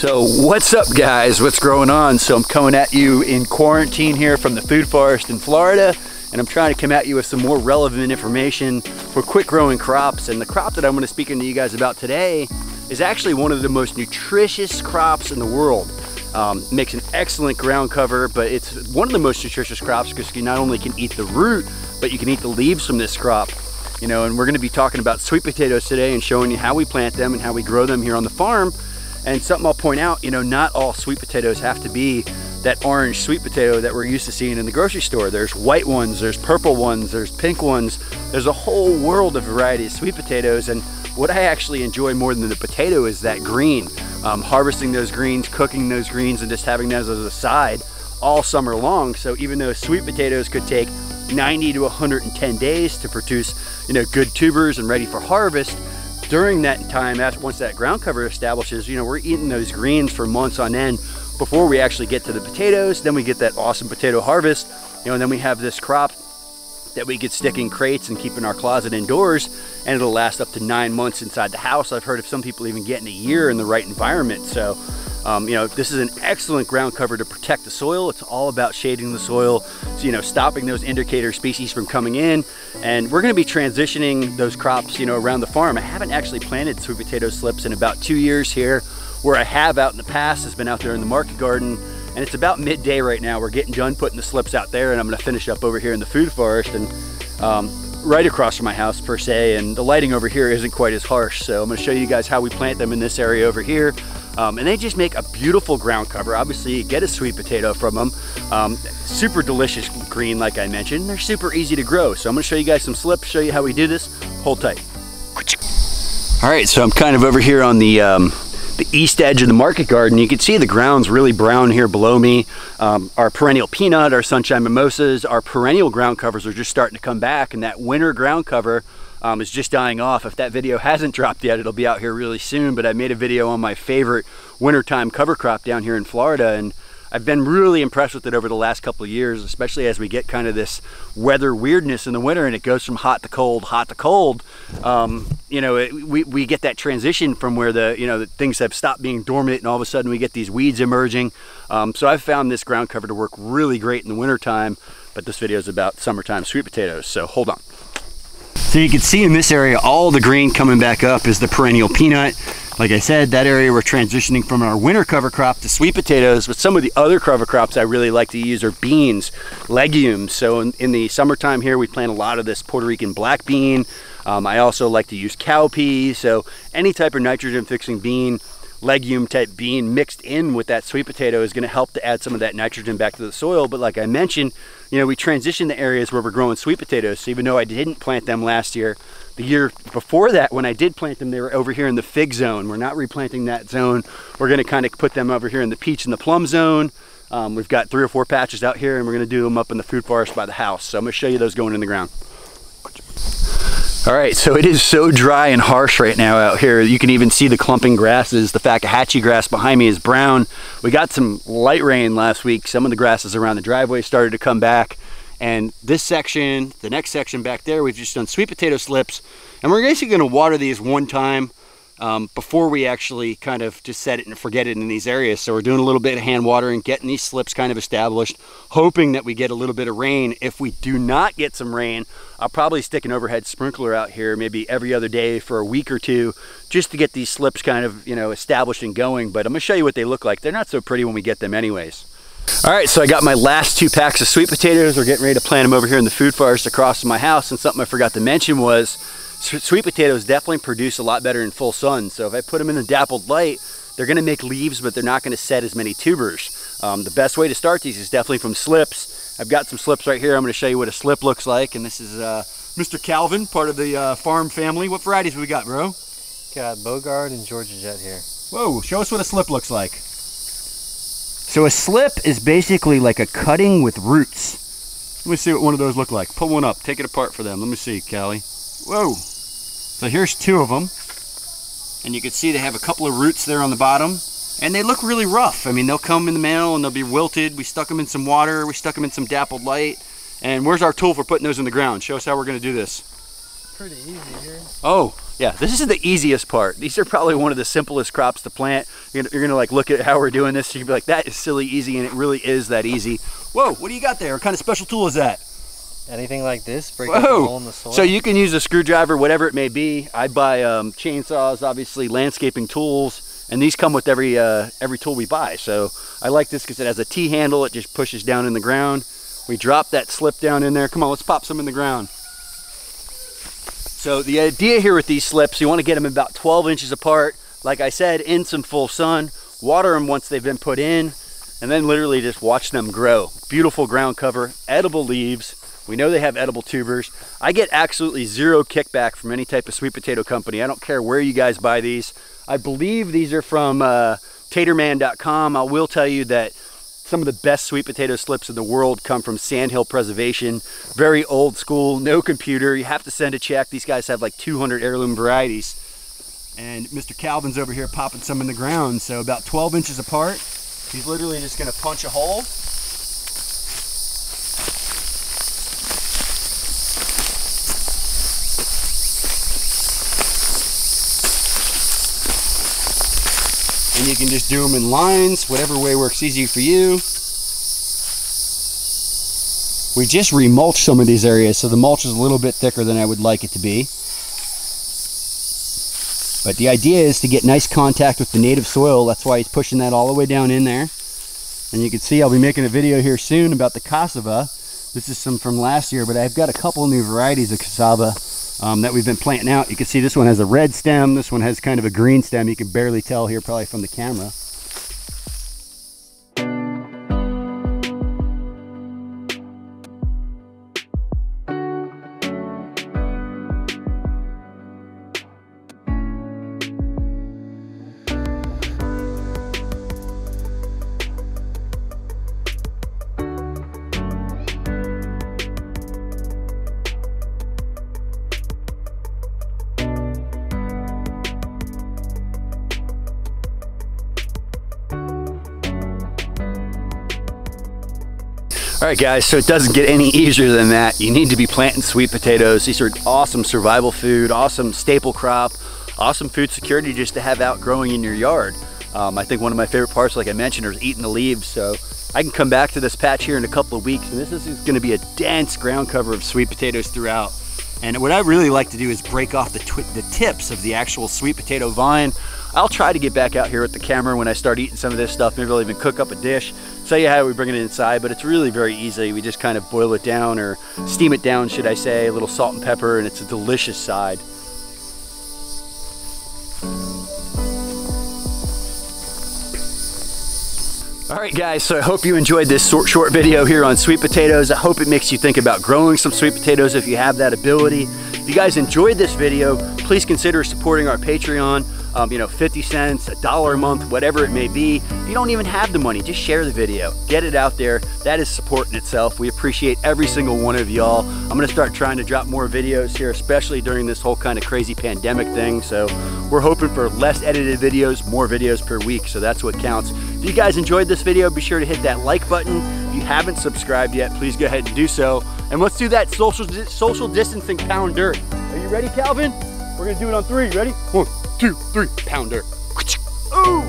So what's up guys? What's going on? So I'm coming at you in quarantine here from the food forest in Florida and I'm trying to come at you with some more relevant information for quick growing crops. And the crop that I'm gonna speak to you guys about today is actually one of the most nutritious crops in the world. Um, makes an excellent ground cover, but it's one of the most nutritious crops because you not only can eat the root, but you can eat the leaves from this crop. You know, and we're gonna be talking about sweet potatoes today and showing you how we plant them and how we grow them here on the farm. And something I'll point out, you know, not all sweet potatoes have to be that orange sweet potato that we're used to seeing in the grocery store. There's white ones, there's purple ones, there's pink ones. There's a whole world of variety of sweet potatoes. And what I actually enjoy more than the potato is that green. Um, harvesting those greens, cooking those greens, and just having those as a side all summer long. So even though sweet potatoes could take 90 to 110 days to produce, you know, good tubers and ready for harvest, during that time, after, once that ground cover establishes, you know, we're eating those greens for months on end before we actually get to the potatoes. Then we get that awesome potato harvest, you know, and then we have this crop that we could stick in crates and keep in our closet indoors and it'll last up to nine months inside the house. I've heard of some people even getting a year in the right environment. So um, you know, this is an excellent ground cover to protect the soil. It's all about shading the soil, so, you know, stopping those indicator species from coming in. And we're gonna be transitioning those crops, you know, around the farm. I haven't actually planted sweet potato slips in about two years here. Where I have out in the past has been out there in the market garden and it's about midday right now. We're getting done putting the slips out there and I'm gonna finish up over here in the food forest and um, right across from my house per se and the lighting over here isn't quite as harsh so I'm going to show you guys how we plant them in this area over here um, and they just make a beautiful ground cover. Obviously, you get a sweet potato from them. Um, super delicious green, like I mentioned. They're super easy to grow. So I'm gonna show you guys some slips, show you how we do this. Hold tight. All right, so I'm kind of over here on the um, the east edge of the market garden. You can see the ground's really brown here below me. Um, our perennial peanut, our sunshine mimosas, our perennial ground covers are just starting to come back and that winter ground cover um, is just dying off. If that video hasn't dropped yet, it'll be out here really soon, but I made a video on my favorite wintertime cover crop down here in Florida and I've been really impressed with it over the last couple of years, especially as we get kind of this weather weirdness in the winter and it goes from hot to cold, hot to cold. Um, you know, it, we, we get that transition from where the, you know, the things have stopped being dormant and all of a sudden we get these weeds emerging. Um, so I've found this ground cover to work really great in the wintertime, but this video is about summertime sweet potatoes. So hold on. So you can see in this area, all the green coming back up is the perennial peanut. Like I said, that area we're transitioning from our winter cover crop to sweet potatoes, but some of the other cover crops I really like to use are beans, legumes. So in, in the summertime here, we plant a lot of this Puerto Rican black bean. Um, I also like to use cowpeas. So any type of nitrogen fixing bean legume type bean mixed in with that sweet potato is going to help to add some of that nitrogen back to the soil. But like I mentioned, you know, we transitioned the areas where we're growing sweet potatoes. So even though I didn't plant them last year, the year before that, when I did plant them, they were over here in the fig zone. We're not replanting that zone. We're going to kind of put them over here in the peach and the plum zone. Um, we've got three or four patches out here and we're going to do them up in the food forest by the house. So I'm going to show you those going in the ground. All right, so it is so dry and harsh right now out here. You can even see the clumping grasses. The fact Fakahatchee grass behind me is brown. We got some light rain last week. Some of the grasses around the driveway started to come back. And this section, the next section back there, we've just done sweet potato slips. And we're basically gonna water these one time um, before we actually kind of just set it and forget it in these areas. So we're doing a little bit of hand watering, getting these slips kind of established, hoping that we get a little bit of rain. If we do not get some rain, I'll probably stick an overhead sprinkler out here maybe every other day for a week or two just to get these slips kind of, you know, established and going. But I'm gonna show you what they look like. They're not so pretty when we get them anyways. All right, so I got my last two packs of sweet potatoes. We're getting ready to plant them over here in the food forest across my house. And something I forgot to mention was sweet potatoes definitely produce a lot better in full sun. So if I put them in the dappled light, they're gonna make leaves, but they're not gonna set as many tubers. Um, the best way to start these is definitely from slips. I've got some slips right here. I'm gonna show you what a slip looks like. And this is uh, Mr. Calvin, part of the uh, farm family. What varieties we got, bro? Got Beauregard and Georgia Jet here. Whoa, show us what a slip looks like. So a slip is basically like a cutting with roots. Let me see what one of those look like. Pull one up, take it apart for them. Let me see, Callie. Whoa, so here's two of them. And you can see they have a couple of roots there on the bottom. And they look really rough. I mean, they'll come in the mail and they'll be wilted. We stuck them in some water. We stuck them in some dappled light. And where's our tool for putting those in the ground? Show us how we're going to do this. pretty easy here. Oh, yeah, this is the easiest part. These are probably one of the simplest crops to plant. You're gonna, like look at how we're doing this. You're gonna be like, that is silly easy, and it really is that easy. Whoa, what do you got there? What kind of special tool is that? Anything like this, break up a hole in the soil. So you can use a screwdriver, whatever it may be. I buy um, chainsaws, obviously landscaping tools, and these come with every uh, every tool we buy. So I like this because it has a T-handle. It just pushes down in the ground. We drop that slip down in there. Come on, let's pop some in the ground. So the idea here with these slips, you want to get them about 12 inches apart. Like I said, in some full sun, water them once they've been put in, and then literally just watch them grow. Beautiful ground cover, edible leaves. We know they have edible tubers. I get absolutely zero kickback from any type of sweet potato company. I don't care where you guys buy these. I believe these are from uh, taterman.com. I will tell you that some of the best sweet potato slips in the world come from Sandhill Preservation. Very old school, no computer. You have to send a check. These guys have like 200 heirloom varieties. And Mr. Calvin's over here popping some in the ground. So about 12 inches apart. He's literally just gonna punch a hole. Can just do them in lines, whatever way works easy for you. We just remulched some of these areas, so the mulch is a little bit thicker than I would like it to be. But the idea is to get nice contact with the native soil. That's why he's pushing that all the way down in there. And you can see I'll be making a video here soon about the cassava. This is some from last year, but I've got a couple new varieties of cassava um, that we've been planting out. You can see this one has a red stem. This one has kind of a green stem. You can barely tell here probably from the camera. All right, guys, so it doesn't get any easier than that. You need to be planting sweet potatoes. These are awesome survival food, awesome staple crop, awesome food security just to have out growing in your yard. Um, I think one of my favorite parts, like I mentioned, is eating the leaves. So I can come back to this patch here in a couple of weeks, and this is gonna be a dense ground cover of sweet potatoes throughout. And what I really like to do is break off the, the tips of the actual sweet potato vine. I'll try to get back out here with the camera when I start eating some of this stuff. Maybe I'll even cook up a dish tell you how we bring it inside, but it's really very easy. We just kind of boil it down or steam it down, should I say, a little salt and pepper, and it's a delicious side. All right guys, so I hope you enjoyed this short, short video here on sweet potatoes. I hope it makes you think about growing some sweet potatoes if you have that ability. If you guys enjoyed this video, please consider supporting our Patreon um, you know, 50 cents, a dollar a month, whatever it may be. If you don't even have the money, just share the video. Get it out there. That is support in itself. We appreciate every single one of y'all. I'm gonna start trying to drop more videos here, especially during this whole kind of crazy pandemic thing. So we're hoping for less edited videos, more videos per week. So that's what counts. If you guys enjoyed this video, be sure to hit that like button. If you haven't subscribed yet, please go ahead and do so. And let's do that social, social distancing pound dirt. Are you ready, Calvin? We're gonna do it on three. Ready? One, two, three, pounder. Ooh!